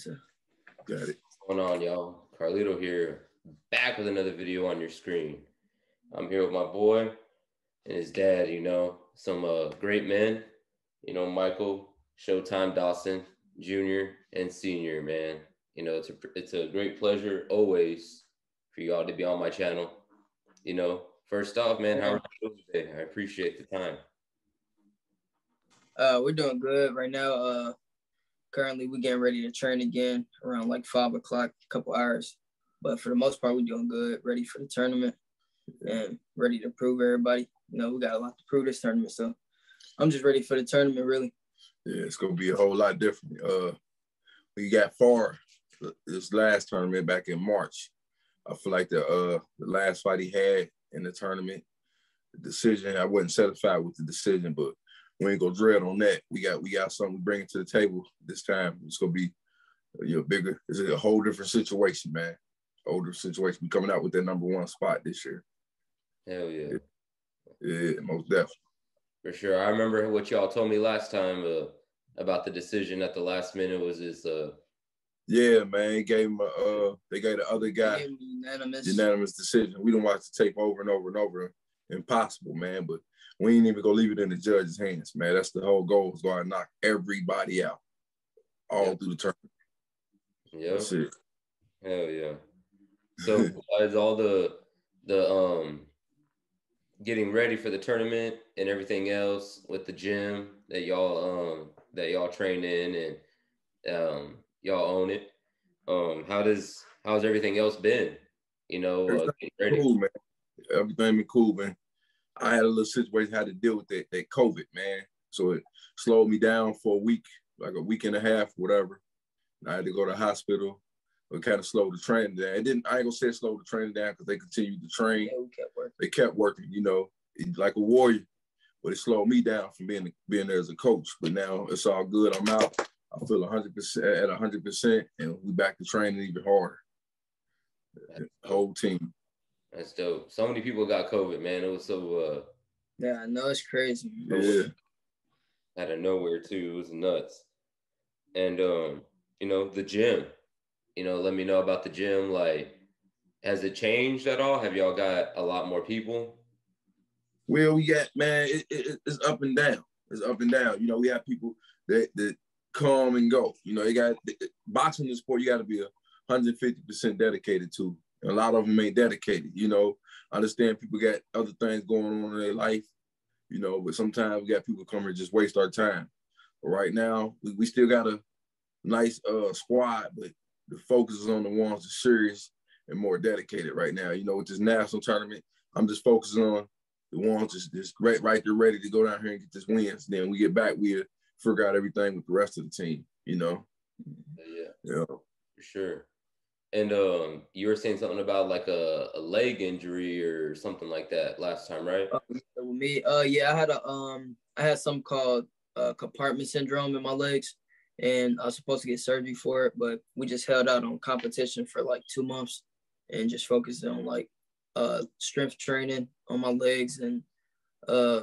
So. Got it. What's going on, y'all? Carlito here, back with another video on your screen. I'm here with my boy and his dad, you know, some uh, great men, you know, Michael, Showtime Dawson, Jr. and Senior, man. You know, it's a it's a great pleasure always for y'all to be on my channel. You know, first off, man, how are you today? I appreciate the time. Uh, we're doing good right now. Uh, currently we're getting ready to train again around like five o'clock, a couple hours. But for the most part, we're doing good, ready for the tournament and ready to prove everybody. You know, we got a lot to prove this tournament. So I'm just ready for the tournament, really. Yeah, it's gonna be a whole lot different. Uh we got far this last tournament back in March. I feel like the uh the last fight he had in the tournament, the decision, I wasn't satisfied with the decision, but we ain't gonna dread on that. We got we got something to bring to the table this time. It's gonna be you know bigger. It's a whole different situation, man. Older situation. We coming out with that number one spot this year. Hell yeah. Yeah, most definitely. For sure. I remember what y'all told me last time uh, about the decision at the last minute was this uh yeah, man. Gave him a, uh, they gave the other guy unanimous. unanimous decision. We don't watch the tape over and over and over. Impossible, man. But we ain't even gonna leave it in the judge's hands, man. That's the whole goal is to knock everybody out all Yeah. through the tournament. yeah. That's it. Hell yeah. So as all the the um getting ready for the tournament and everything else with the gym that y'all um that y'all train in and um y'all own it. Um how does how's everything else been? You know, uh. Cool, man. Everything been cool, man. I had a little situation, I had to deal with that, that COVID, man. So it slowed me down for a week, like a week and a half, whatever. I had to go to the hospital. It kind of slowed the training down. It didn't, I ain't gonna say it slowed the training down because they continued to train. Yeah, kept working. They kept working, you know, like a warrior. But it slowed me down from being being there as a coach. But now it's all good. I'm out. I feel 100 percent at 100 percent, and we back to training even harder. The whole team. That's dope. So many people got COVID, man. It was so uh Yeah, I know it's crazy. Yeah. out of nowhere too. It was nuts. And um, you know, the gym. You know, let me know about the gym. Like, has it changed at all? Have y'all got a lot more people? Well, we got man, it, it, it's up and down. It's up and down. You know, we have people that that come and go. You know, you got boxing the sport. You got to be a hundred fifty percent dedicated to. A lot of them ain't dedicated. You know, I understand people got other things going on in their life. You know, but sometimes we got people come and just waste our time. But right now, we, we still got a nice uh squad, but the focus is on the ones that's serious and more dedicated right now. You know, with this national tournament, I'm just focusing on the ones that's just right, right there ready to go down here and get this wins. Then we get back, we figure out everything with the rest of the team, you know? Yeah, Yeah. for sure. And um, you were saying something about like a, a leg injury or something like that last time, right? Uh, with me, uh, yeah, I had a um, I had something called uh, compartment syndrome in my legs, and I was supposed to get surgery for it, but we just held out on competition for like two months, and just focused on like uh strength training on my legs and uh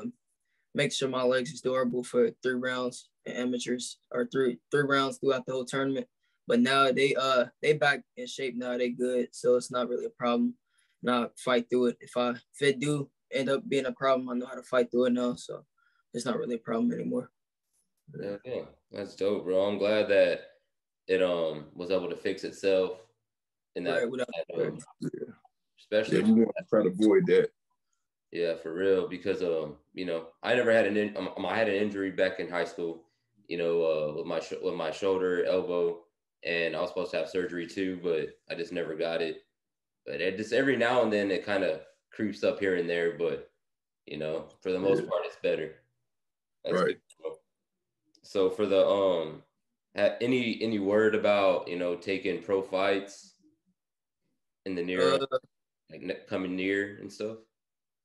make sure my legs is durable for three rounds and amateurs or three three rounds throughout the whole tournament. But now they uh they back in shape now, they good, so it's not really a problem. Now fight through it. If I if it do end up being a problem, I know how to fight through it now, so it's not really a problem anymore. Yeah, yeah, that's dope, bro. I'm glad that it um was able to fix itself in that, Right, without- that, um, Yeah, especially we want to try to avoid that. Yeah, for real. Because um, you know, I never had an in- um, I had an injury back in high school. You know, uh, with my sh- with my shoulder, elbow, and I was supposed to have surgery too, but I just never got it. But it just every now and then it kind of creeps up here and there. But you know, for the most Yeah. part, it's better. Right. good. So for the um, any any word about you know taking pro fights in the near Uh, like ne- coming near and stuff?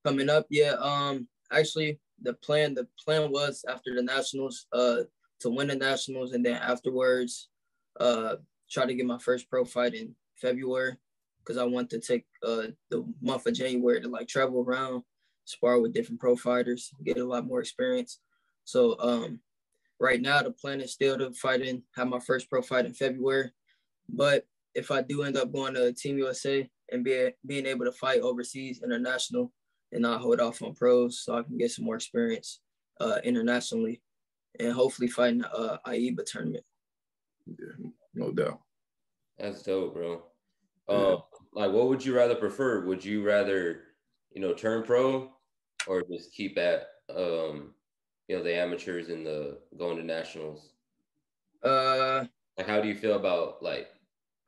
coming up, yeah. Um, actually, the plan the plan was after the nationals, uh, to win the nationals, and then afterwards, uh, try to get my first pro fight in February, because I want to take uh the month of January to like travel around, spar with different pro fighters, get a lot more experience. So um, right now the plan is still to fight in have my first pro fight in February, But if I do end up going to Team USA and be, being able to fight overseas, international, and not hold off on pros, so I can get some more experience uh, internationally, and hopefully fight in the uh, AIBA tournament. Yeah, no doubt. That's dope, bro. Um, like, what would you rather prefer? Would you rather, you know, turn pro, or just keep at, um, you know, the amateurs and the going to nationals? Uh, like, how do you feel about like?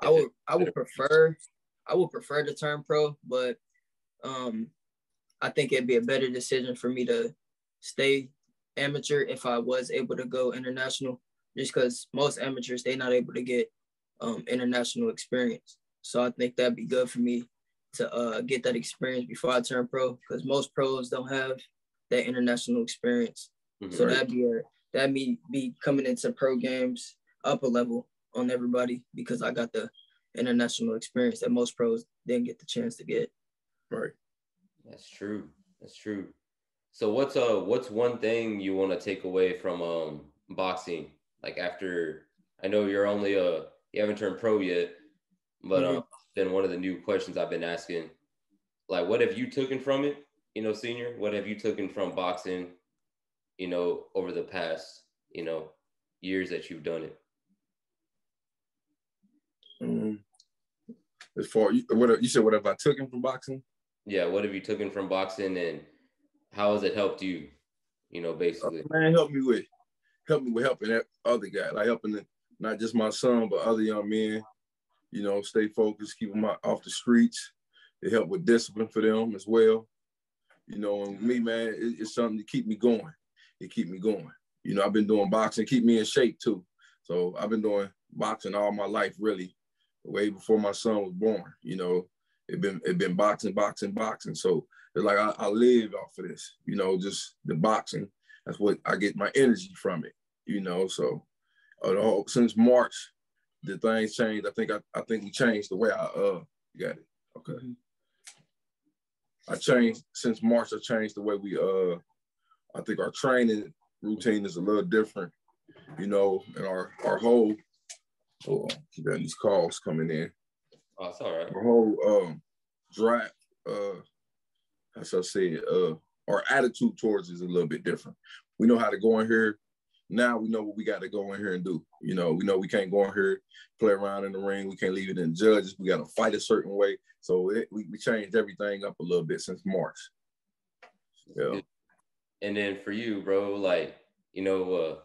I would, I would prefer, I would prefer to turn pro, but um, I think it'd be a better decision for me to stay amateur if I was able to go international, just because most amateurs they're not able to get um, international experience. So I think that'd be good for me to uh, get that experience before I turn pro, because most pros don't have that international experience. Mm-hmm. So that'd be a that me be coming into pro games up a level on everybody because I got the international experience that most pros didn't get the chance to get. Right. That's true. That's true. So what's uh what's one thing you want to take away from um boxing? Like after I know you're only a uh, you haven't turned pro yet, but mm-hmm. um then one of the new questions I've been asking, like what have you taken from it? You know, senior, what have you taken from boxing, you know, over the past, you know, years that you've done it? Mm. As far what you said, what have I taken from boxing? Yeah, what have you taken from boxing, and how has it helped you? You know, basically. Uh, man, help me with help me with helping that other guy, like helping the, not just my son, but other young men. You know, stay focused, keep them off the streets. It help with discipline for them as well. You know, and me, man, it, it's something to keep me going. It keep me going. You know, I've been doing boxing, keep me in shape too. So I've been doing boxing all my life, really, way before my son was born. You know, it been it been boxing, boxing, boxing. So it's like I, I live off of this. You know, just the boxing. That's what I get my energy from it. You know, so uh, since March, the things changed. I think I, I think we changed the way I uh got it. Okay. Mm-hmm. I changed since March. I changed the way we uh. I think our training routine is a little different. You know, and our our whole. Oh, keep got these calls coming in. Oh, it's all right. Our whole um draft, uh, as I said, uh, our attitude towards is a little bit different. We know how to go in here. Now we know what we got to go in here and do. You know, we know we can't go in here, play around in the ring. We can't leave it in judges. We got to fight a certain way. So it, we, we changed everything up a little bit since March. Yeah. And then for you, bro, like, you know, uh,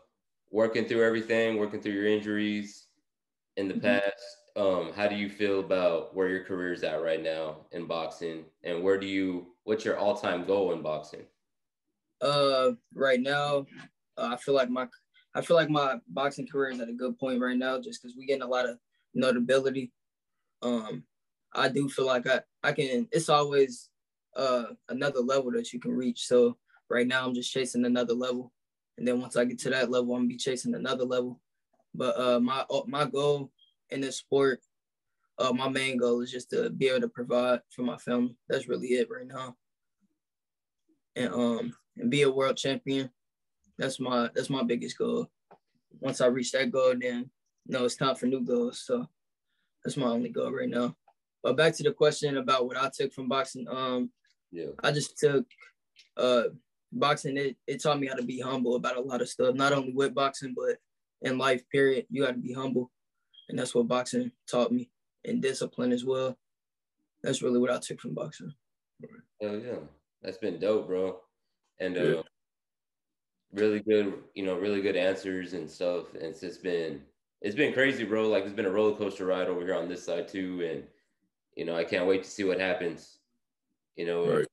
working through everything, working through your injuries in the mm-hmm. past, um, how do you feel about where your career is at right now in boxing, and where do you? What's your all-time goal in boxing? Uh, right now, uh, I feel like my I feel like my boxing career is at a good point right now, just because we getting a lot of notability. Um, I do feel like I I can. It's always uh another level that you can reach. So right now, I'm just chasing another level, and then once I get to that level, I'm gonna be chasing another level. But uh, my my goal in this sport, uh, my main goal is just to be able to provide for my family. That's really it right now. And um and be a world champion. That's my that's my biggest goal. Once I reach that goal, then you know it's time for new goals. So that's my only goal right now. But back to the question about what I took from boxing. Um, yeah, I just took uh boxing. It it taught me how to be humble about a lot of stuff. Not only with boxing, but in life. Period. You got to be humble and that's what boxing taught me, and discipline as well. That's really what I took from boxing. Hell yeah, that's been dope, bro, and uh, really good, you know, really good answers and stuff. And it's just been it's been crazy, bro. Like it's been a roller coaster ride over here on this side too, and you know, I can't wait to see what happens. You know, right.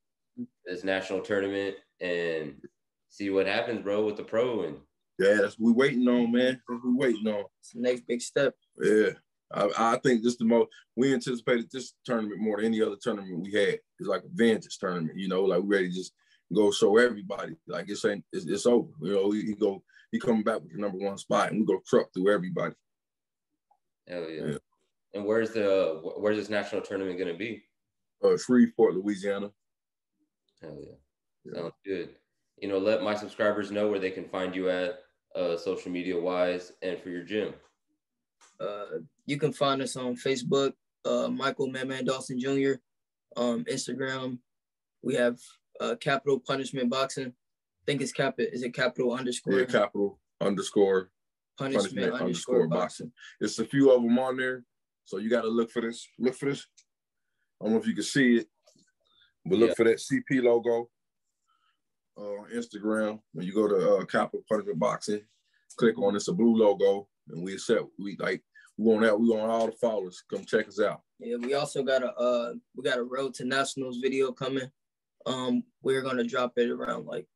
this national tournament and see what happens, bro, with the pro and yeah, that's what we waiting on, man. That's we waiting on. It's the next big step. Yeah. I, I, think this the most we anticipated this tournament more than any other tournament we had. It's like a vintage tournament, you know, like we ready to just go show everybody. Like it's ain't it's, it's over. You know, he, he, go he coming back with the number one spot and we go truck through everybody. Hell yeah. yeah. And where's the where's this national tournament gonna be? Uh Shreveport, Louisiana. Hell yeah. yeah. Sounds good. You know, let my subscribers know where they can find you at uh, social media wise and for your gym? Uh, you can find us on Facebook, uh, Michael Madman Dawson Jr. Um, Instagram, we have uh, Capital Punishment Boxing. I think it's cap. Is it capital underscore? Yeah, capital underscore punishment, punishment underscore, underscore boxing. boxing. It's a few of them on there, so you got to look for this. Look for this. I don't know if you can see it, but look Yeah. for that CP logo uh, on Instagram. When you go to uh, Capital Punishment Boxing, click on it's a blue logo, and we accept. We like we want that. We want all the followers. Come check us out. Yeah, we also got a uh, we got a Road to Nationals video coming. Um, we're gonna drop it around like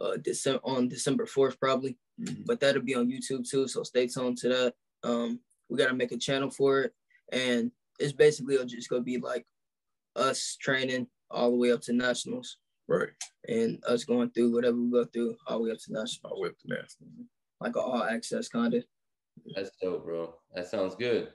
uh December on December fourth probably, Mhm. but that'll be on YouTube too. So stay tuned to that. Um, we gotta make a channel for it, and it's basically just gonna be like us training all the way up to nationals, Right. and us going through whatever we go through all the way up to nationals, I'll whip the nasty. like a all access kind of. That's dope, bro. That sounds good.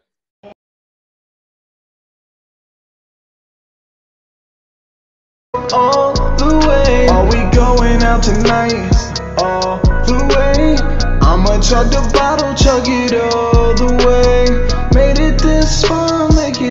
all the way. Are we going out tonight? All the way. I'ma chug the bottle, chug it all the way. Made it this far.